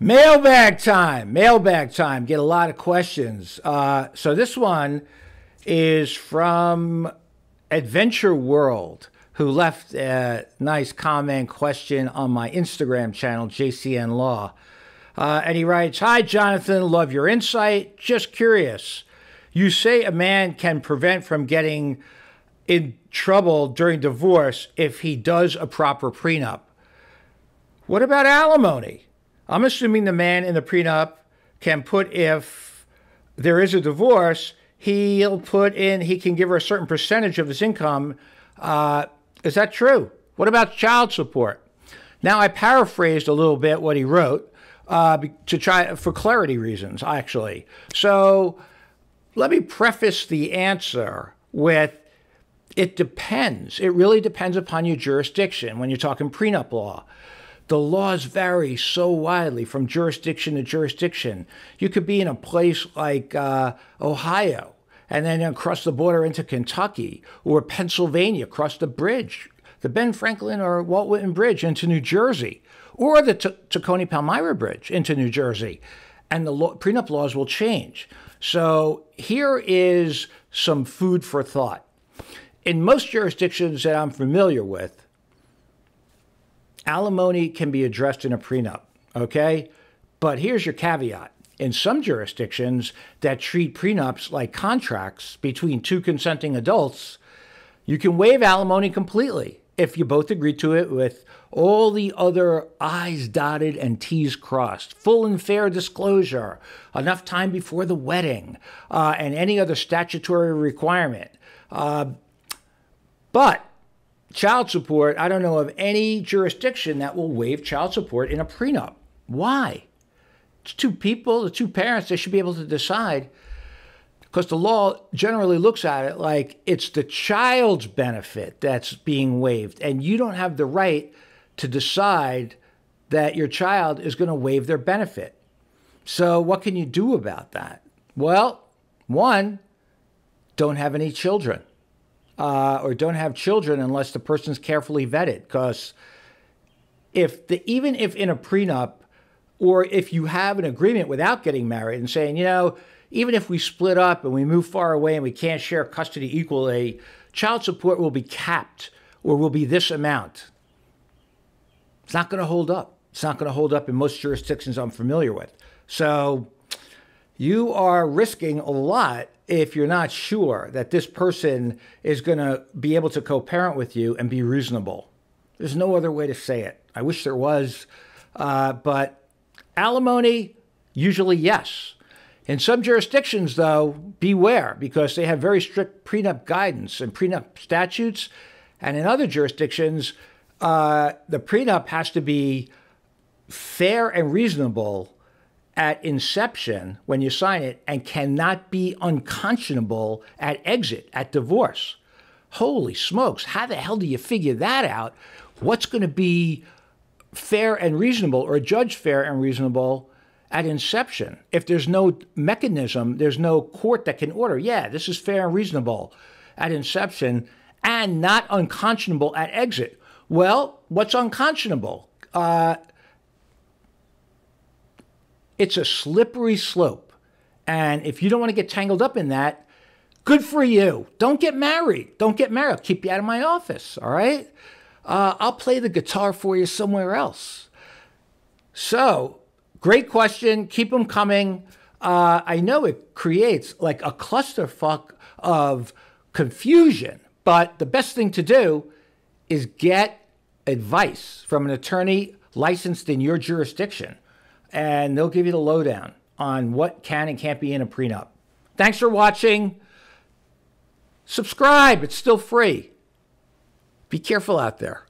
Mailbag time. Mailbag time. Get a lot of questions. Uh, so this one is from Adventure World, who left a nice comment question on my Instagram channel, JCN Law. Uh, and he writes Hi, Jonathan. Love your insight. Just curious. You say a man can prevent from getting in trouble during divorce if he does a proper prenup. What about alimony? I'm assuming the man in the prenup can put if there is a divorce, he'll put in, he can give her a certain percentage of his income. Uh, is that true? What about child support? Now, I paraphrased a little bit what he wrote uh, to try for clarity reasons, actually. So let me preface the answer with it depends. It really depends upon your jurisdiction when you're talking prenup law. The laws vary so widely from jurisdiction to jurisdiction. You could be in a place like uh, Ohio and then across the border into Kentucky or Pennsylvania, across the bridge, the Ben Franklin or Walt Whitman Bridge into New Jersey, or the Tacony Palmyra Bridge into New Jersey. And the law, prenup laws will change. So here is some food for thought. In most jurisdictions that I'm familiar with, alimony can be addressed in a prenup, okay? But here's your caveat. In some jurisdictions that treat prenups like contracts between two consenting adults, you can waive alimony completely if you both agree to it with all the other I's dotted and T's crossed, full and fair disclosure, enough time before the wedding, uh, and any other statutory requirement. Uh, but child support, I don't know of any jurisdiction that will waive child support in a prenup. Why? It's two people, the two parents, they should be able to decide because the law generally looks at it like it's the child's benefit that's being waived, and you don't have the right to decide that your child is going to waive their benefit. So, what can you do about that? Well, one, don't have any children uh, or don't have children unless the person's carefully vetted. Because if the even if in a prenup or if you have an agreement without getting married and saying, you know, even if we split up and we move far away and we can't share custody equally, child support will be capped or will be this amount. It's not going to hold up. It's not going to hold up in most jurisdictions I'm familiar with. So you are risking a lot if you're not sure that this person is going to be able to co parent with you and be reasonable. There's no other way to say it. I wish there was. Uh, but alimony, usually yes. In some jurisdictions, though, beware because they have very strict prenup guidance and prenup statutes. And in other jurisdictions, uh, the prenup has to be fair and reasonable at inception when you sign it and cannot be unconscionable at exit, at divorce. Holy smokes, how the hell do you figure that out? What's going to be fair and reasonable or judge fair and reasonable at inception? If there's no mechanism, there's no court that can order, yeah, this is fair and reasonable at inception and not unconscionable at exit. Well, what's unconscionable? Uh, it's a slippery slope. And if you don't want to get tangled up in that, good for you. Don't get married. Don't get married. I'll keep you out of my office. All right. Uh, I'll play the guitar for you somewhere else. So, great question. Keep them coming. Uh, I know it creates like a clusterfuck of confusion, but the best thing to do is get advice from an attorney licensed in your jurisdiction and they'll give you the lowdown on what can and can't be in a prenup. Thanks for watching. Subscribe, it's still free. Be careful out there.